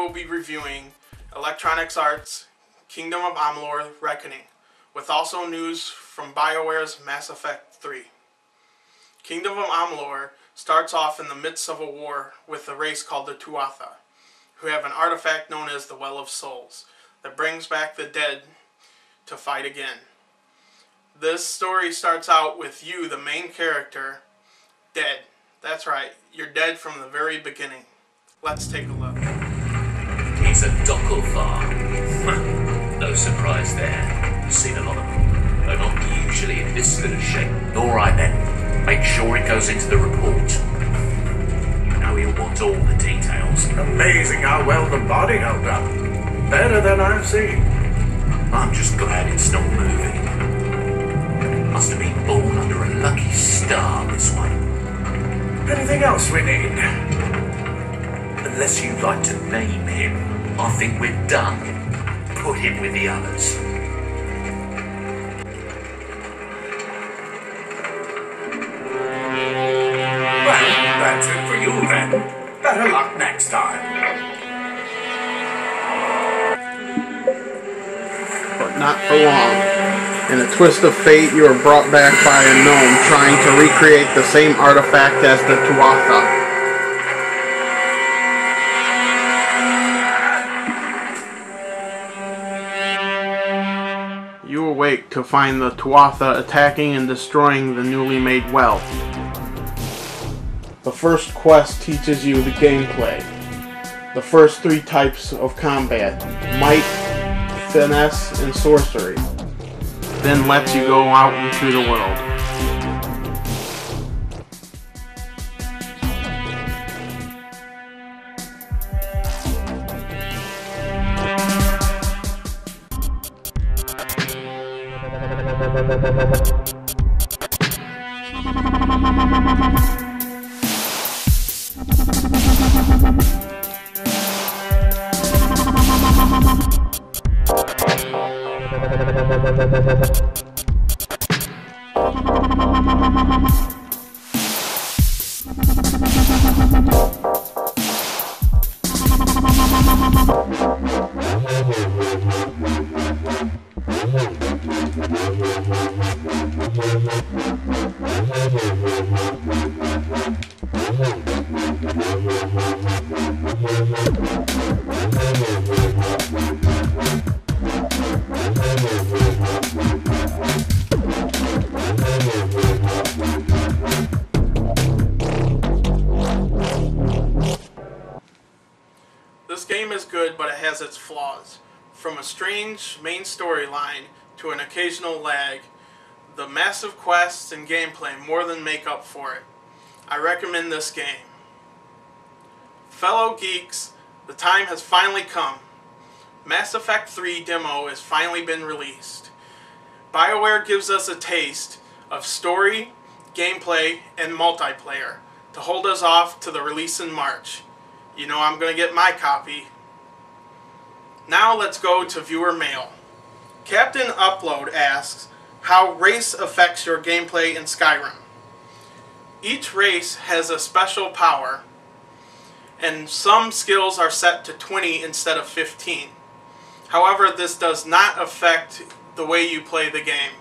will be reviewing Electronics Arts Kingdom of Amalur Reckoning, with also news from BioWare's Mass Effect 3. Kingdom of Amalur starts off in the midst of a war with a race called the Tuatha, who have an artifact known as the Well of Souls that brings back the dead to fight again. This story starts out with you, the main character, dead. That's right, you're dead from the very beginning. Let's take a look. He's a Dokkalfar. no surprise there. You've seen a lot of them. They're not usually in this good of shape. Alright then, make sure it goes into the report. You know he'll want all the details. Amazing how well the body held up. Better than I've seen. I'm just glad it's not Unless you'd like to name him, I think we're done. Put him with the others. Well, that's it for you then. Better luck next time. but not for long. In a twist of fate, you are brought back by a gnome trying to recreate the same artifact as the Tuatha. Awake to find the Tuatha attacking and destroying the newly made well. The first quest teaches you the gameplay. The first three types of combat might, finesse, and sorcery. Then lets you go out into the world. This game is good, but it has its flaws. From a strange main storyline to an occasional lag, the massive quests and gameplay more than make up for it. I recommend this game. Fellow geeks, the time has finally come. Mass Effect 3 demo has finally been released. BioWare gives us a taste of story, gameplay, and multiplayer to hold us off to the release in March. You know I'm going to get my copy. Now let's go to viewer mail. Captain Upload asks how race affects your gameplay in Skyrim. Each race has a special power, and some skills are set to 20 instead of 15. However, this does not affect the way you play the game.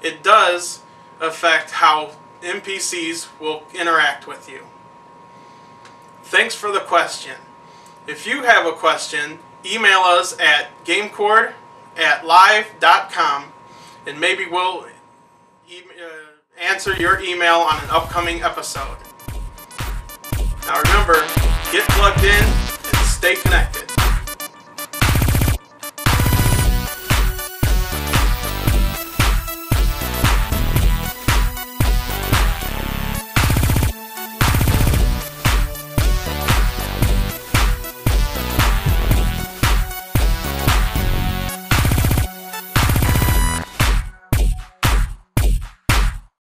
It does affect how NPCs will interact with you. Thanks for the question. If you have a question, email us at gamecord at live.com and maybe we'll e- uh, answer your email on an upcoming episode. Now remember, get plugged in and stay connected.